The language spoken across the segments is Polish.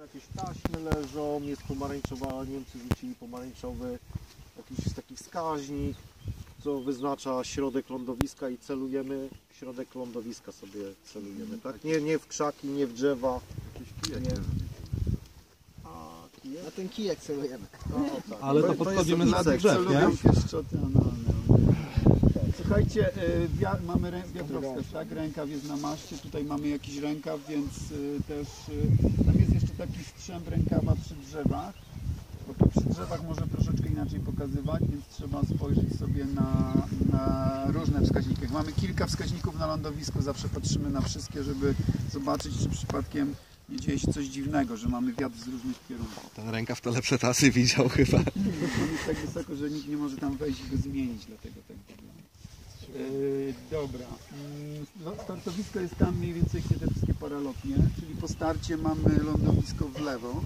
Jakieś taśmy leżą, jest pomarańczowa, Niemcy rzucili pomarańczowy jakiś taki wskaźnik, co wyznacza środek lądowiska i celujemy środek lądowiska sobie celujemy, tak? Nie, nie w krzaki, nie w drzewa. Nie. A, kijek? Na ten kijek celujemy. No, tak. Ale to jest podchodzimy cek. drzew, nie? Słuchajcie, y, wia- mamy rę- wiatrowskaz, tak? Rękaw jest na maszcie, tutaj mamy jakiś rękaw, więc y, też y, strzęp rękawa przy drzewach, bo to przy drzewach może troszeczkę inaczej pokazywać, więc trzeba spojrzeć sobie na, na różne wskaźniki. Jak mamy kilka wskaźników na lądowisku, zawsze patrzymy na wszystkie, żeby zobaczyć, czy przypadkiem nie dzieje się coś dziwnego, że mamy wiatr z różnych kierunków. Ten rękaw to lepsze tasy widział chyba. On jest tak wysoko, że nikt nie może tam wejść i go zmienić, dlatego tak wygląda. Dobra. Mm, no, Startowisko jest tam mniej więcej, te wszystkie paralotnie, czyli po starcie mamy lądowisko w lewo.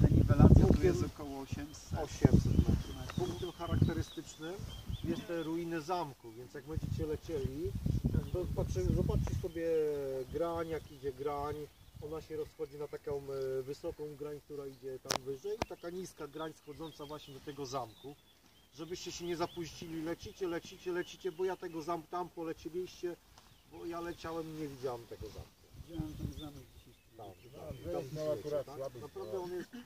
Deniwelacja tu jest około 800. 800 metrów. Punktem charakterystycznym jest te ruiny zamku, więc jak będziecie lecieli, to patrzy, zobaczcie sobie grań, jak idzie grań. Ona się rozchodzi na taką e, wysoką grań, która idzie tam wyżej taka niska grań schodząca właśnie do tego zamku. Żebyście się nie zapuścili, lecicie, lecicie, lecicie, bo ja tego zamku tam polecieliście, bo ja leciałem i nie widziałem tego zamku. Widziałem ten zamek dzisiaj. Tak, tak. I tam widzicie, tak? Naprawdę on jest. E,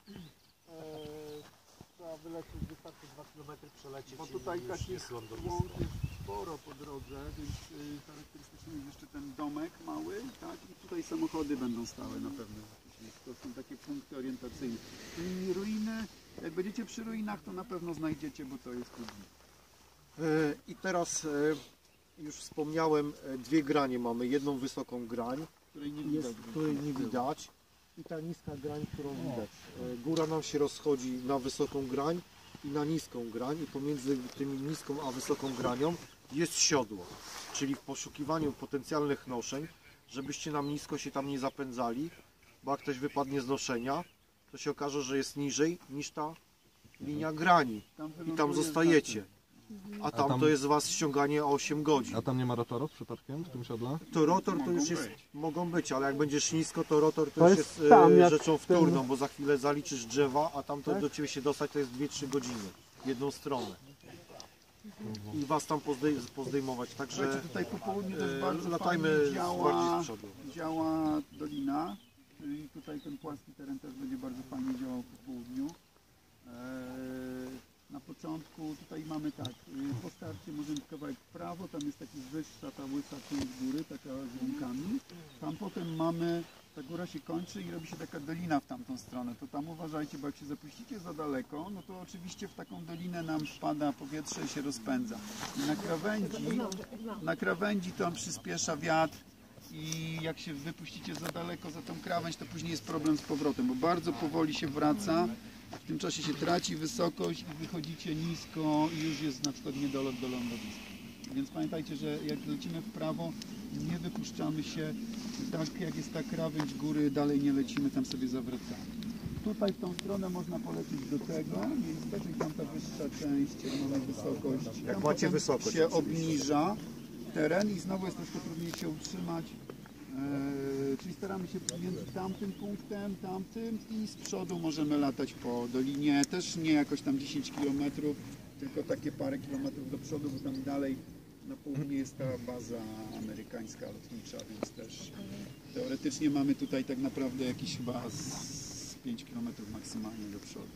trzeba wylecieć, wystarczy 2 km przelecieć. Bo tutaj takich łąk jest sporo po drodze, więc y, charakterystyczny jest jeszcze ten domek mały, tak? I tutaj samochody będą stały na pewno. To są takie punkty orientacyjne. I ruiny, jak będziecie przy ruinach, to na pewno znajdziecie, bo to jest trudne. E, I teraz e, już wspomniałem, e, dwie granie mamy. Jedną wysoką grań, Której nie jest, widać. której nie widać. I ta niska grań, którą widać. E, Góra nam się rozchodzi na wysoką grań i na niską grań i pomiędzy tymi niską a wysoką granią jest siodło. Czyli w poszukiwaniu potencjalnych noszeń, żebyście nam nisko się tam nie zapędzali, bo jak ktoś wypadnie z noszenia, to się okaże, że jest niżej niż ta linia grani i tam zostajecie. A tam tam- to jest was ściąganie o 8 godzin. A tam nie ma rotorów przypadkiem w tym siodle? To rotor to już jest, mogą być, ale jak będziesz nisko, to rotor to, To już jest jest, tam, e, jak rzeczą wtórną, bo za chwilę zaliczysz drzewa, a tam to Tak? do ciebie się dostać to jest 2-3 godziny w jedną stronę. I was tam pozdej, pozdejmować, Słuchajcie, także tutaj po południu też e, bardzo latajmy fajnie z- działa, bardziej z przodu. działa dolina. I tutaj ten płaski teren też będzie bardzo fajnie działał po południu. Eee, Na początku tutaj mamy tak, y, po starcie możemy kawałek w prawo, tam jest taki wyższa ta łysa część góry, taka z łąkami. Tam potem mamy, ta góra się kończy i robi się taka dolina w tamtą stronę. To tam uważajcie, bo jak się zapuścicie za daleko, no to oczywiście w taką dolinę nam wpada powietrze i się rozpędza. I na krawędzi, na krawędzi to przyspiesza wiatr i jak się wypuścicie za daleko za tą krawędź, to później jest problem z powrotem, bo bardzo powoli się wraca. W tym czasie się traci wysokość i wychodzicie nisko i już jest na przykład niedolot do lądowiska. Więc pamiętajcie, że jak lecimy w prawo, nie wypuszczamy się tak jak jest ta krawędź góry, dalej nie lecimy, tam sobie zawracamy. Tutaj w tą stronę można polecieć do tego miejsca, czyli tam ta wyższa część, jak mamy wysokość. Jak macie wysokość, się obniża teren i znowu jest troszkę trudniej się utrzymać. Eee, czyli staramy się między tamtym punktem, tamtym i z przodu możemy latać po dolinie, też nie jakoś tam 10 km, tylko takie parę kilometrów do przodu, bo tam dalej na południe jest ta baza amerykańska lotnicza, więc też teoretycznie mamy tutaj tak naprawdę jakieś chyba z 5 km maksymalnie do przodu.